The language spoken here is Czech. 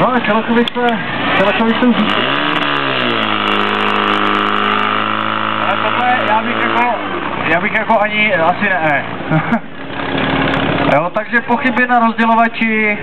No, Čelakovice, Čelakovice už... Ale tohle já bych jako, já bych jako ani asi ne. jo, takže pochyby na rozdělovači.